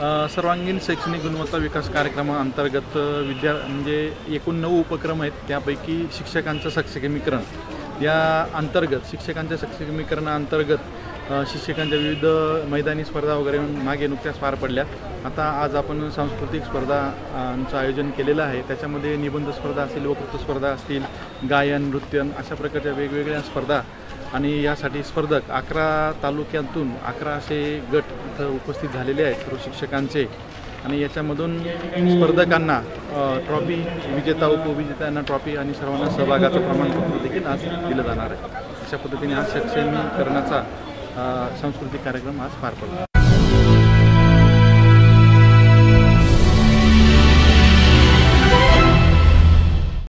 सर्वांगीण शैक्षणिक गुणवत्ता विकास कार्यक्रमाअंतर्गत विद्या म्हणजे एकूण नऊ उपक्रम आहेत. त्यापैकी शिक्षकांचं सक्षमीकरण. या अंतर्गत शिक्षकांच्या सक्षमीकरणाअंतर्गत शिक्षकांच्या विविध मैदानी स्पर्धा वगैरे मागे नुकत्याच पार पडल्या. आता आज आपण सांस्कृतिक स्पर्धांचं आयोजन केलेलं आहे. त्याच्यामध्ये निबंध स्पर्धा असतील वक्तृत्व स्पर्धा असतील गायन नृत्य अशा प्रकारच्या वेगवेगळ्या स्पर्धा आणि यासाठी स्पर्धक अकरा तालुक्यातून अकरा असे गट इथं उपस्थित झालेले आहेत सर्व शिक्षकांचे. आणि याच्यामधून स्पर्धकांना ट्रॉफी विजेता उपविजेत्यांना ट्रॉफी आणि सर्वांना सहभागाचं प्रमाणपत्र देखील आज दिलं जाणार आहे. अशा पद्धतीने आज सक्षमीकरणाचा सांस्कृतिक कार्यक्रम आज पार पडला.